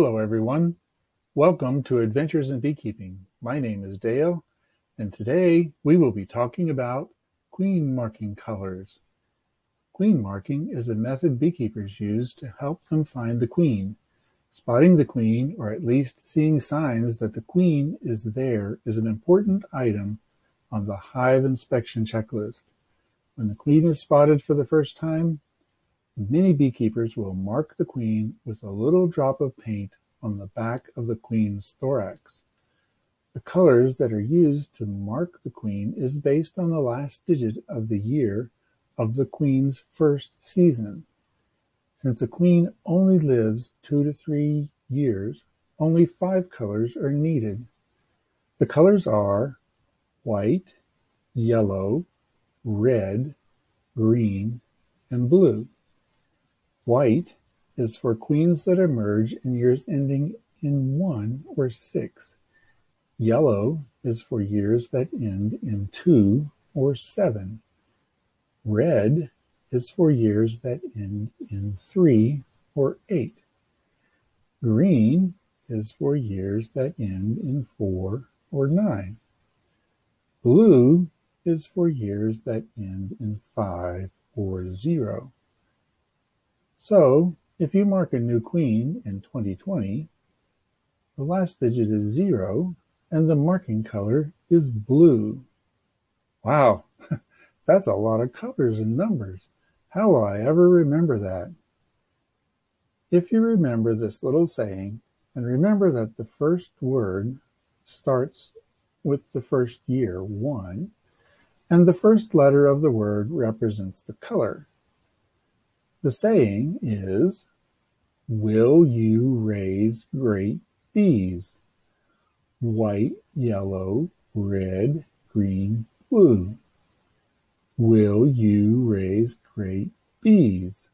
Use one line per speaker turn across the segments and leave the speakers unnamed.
Hello everyone. Welcome to Adventures in Beekeeping. My name is Dale and today we will be talking about queen marking colors. Queen marking is a method beekeepers use to help them find the queen. Spotting the queen or at least seeing signs that the queen is there is an important item on the hive inspection checklist. When the queen is spotted for the first time, Many beekeepers will mark the queen with a little drop of paint on the back of the queen's thorax. The colors that are used to mark the queen is based on the last digit of the year of the queen's first season. Since a queen only lives two to three years, only five colors are needed. The colors are white, yellow, red, green, and blue. White is for queens that emerge in years ending in one or six. Yellow is for years that end in two or seven. Red is for years that end in three or eight. Green is for years that end in four or nine. Blue is for years that end in five or zero. So, if you mark a new queen in 2020, the last digit is zero and the marking color is blue. Wow, that's a lot of colors and numbers. How will I ever remember that? If you remember this little saying, and remember that the first word starts with the first year, one, and the first letter of the word represents the color, the saying is, Will you raise great bees? White, yellow, red, green, blue. Will you raise great bees?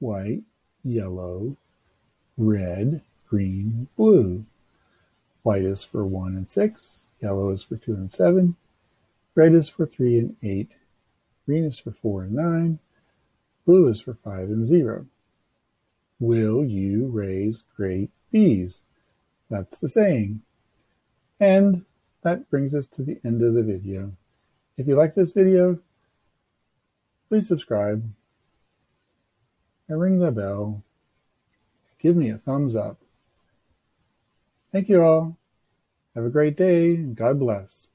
White, yellow, red, green, blue. White is for 1 and 6, yellow is for 2 and 7, red is for 3 and 8, green is for 4 and 9, Blue is for five and zero. Will you raise great bees? That's the saying. And that brings us to the end of the video. If you like this video, please subscribe and ring the bell. Give me a thumbs up. Thank you all. Have a great day and God bless.